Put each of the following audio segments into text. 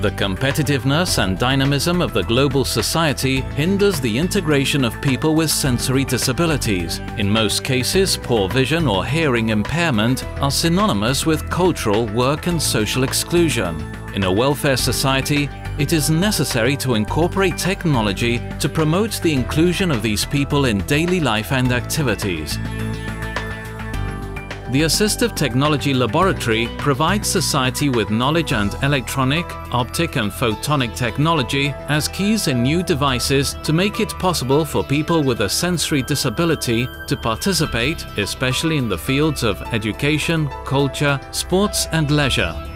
The competitiveness and dynamism of the global society hinders the integration of people with sensory disabilities. In most cases, poor vision or hearing impairment are synonymous with cultural, work and social exclusion. In a welfare society, it is necessary to incorporate technology to promote the inclusion of these people in daily life and activities. The Assistive Technology Laboratory provides society with knowledge and electronic, optic and photonic technology as keys in new devices to make it possible for people with a sensory disability to participate, especially in the fields of education, culture, sports and leisure.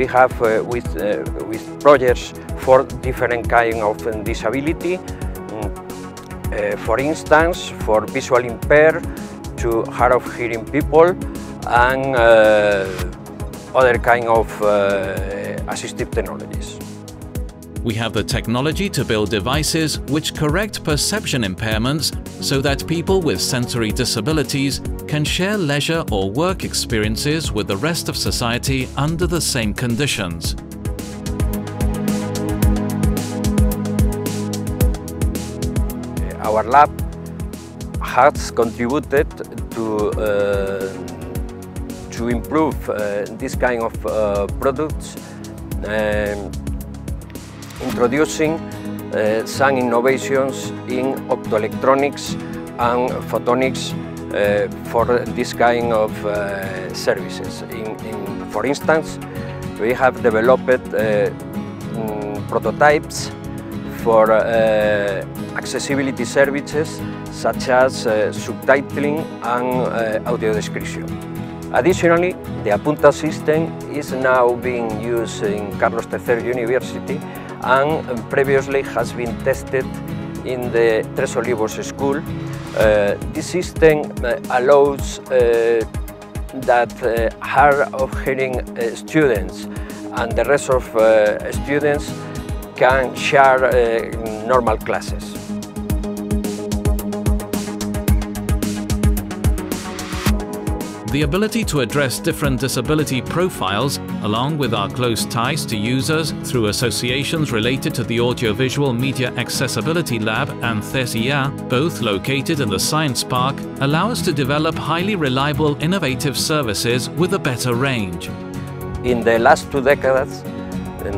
We have uh, with, uh, with projects for different kind of disability. Mm, uh, for instance, for visual impaired to hard of hearing people and uh, other kind of uh, assistive technologies. We have the technology to build devices which correct perception impairments so that people with sensory disabilities can share leisure or work experiences with the rest of society under the same conditions. Our lab has contributed to uh, to improve uh, this kind of uh, products introducing uh, some innovations in optoelectronics and photonics uh, for this kind of uh, services. In, in, for instance, we have developed mm, prototypes for accessibility services such as subtitling and audio description. Additionally, the APEINTA system is now being used in Carlos III University and previously has been tested in the Tres Olivos school. Uh, this system uh, allows uh, that uh, hard of hearing uh, students and the rest of uh, students can share normal classes. The ability to address different disability profiles, along with our close ties to users through associations related to the Audiovisual Media Accessibility Lab and CESyA, both located in the Science Park, allow us to develop highly reliable, innovative services with a better range. In the last two decades,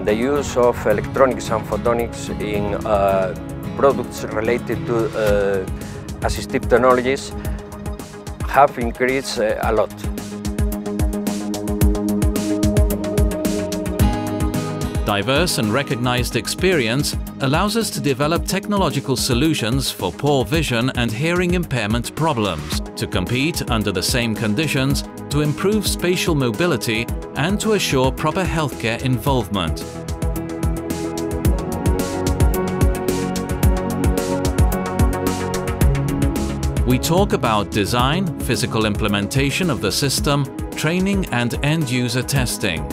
the use of electronics and photonics in uh, products related to uh, assistive technologies have increased uh, a lot. Diverse and recognized experience allows us to develop technological solutions for poor vision and hearing impairment problems, to compete under the same conditions, to improve spatial mobility and to assure proper healthcare involvement. We talk about design, physical implementation of the system, training and end-user testing.